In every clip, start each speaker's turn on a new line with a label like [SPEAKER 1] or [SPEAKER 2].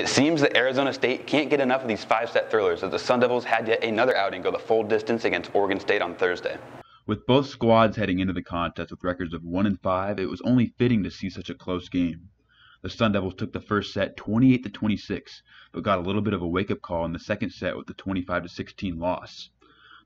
[SPEAKER 1] It seems that Arizona State can't get enough of these five-set thrillers as the Sun Devils had yet another outing go the full distance against Oregon State on Thursday.
[SPEAKER 2] With both squads heading into the contest with records of 1 and 5, it was only fitting to see such a close game. The Sun Devils took the first set 28 to 26, but got a little bit of a wake-up call in the second set with the 25 to 16 loss.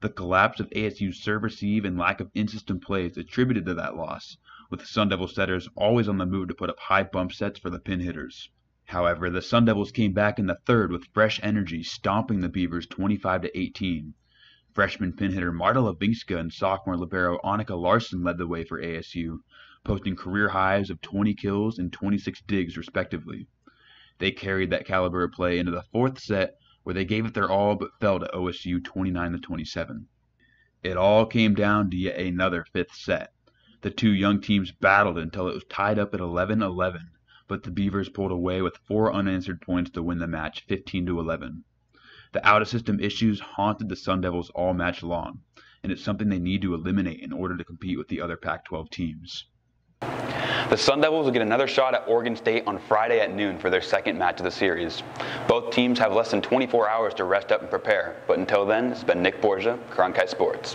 [SPEAKER 2] The collapse of ASU's serve receive and lack of in-system play is attributed to that loss, with the Sun Devil setters always on the move to put up high bump sets for the pin hitters. However, the Sun Devils came back in the third with fresh energy, stomping the Beavers 25 to 18. Freshman pin hitter Marta Levinska and sophomore libero Annika Larson led the way for ASU, posting career highs of 20 kills and 26 digs respectively. They carried that caliber of play into the fourth set where they gave it their all but fell to OSU 29 to 27. It all came down to yet another fifth set. The two young teams battled until it was tied up at 11-11, but the Beavers pulled away with four unanswered points to win the match 15 to 11. The out-of-system issues haunted the Sun Devils all match long, and it's something they need to eliminate in order to compete with the other Pac-12 teams.
[SPEAKER 1] The Sun Devils will get another shot at Oregon State on Friday at noon for their second match of the series. Both teams have less than 24 hours to rest up and prepare, but until then, it's been Nick Borgia, Cronkite Sports.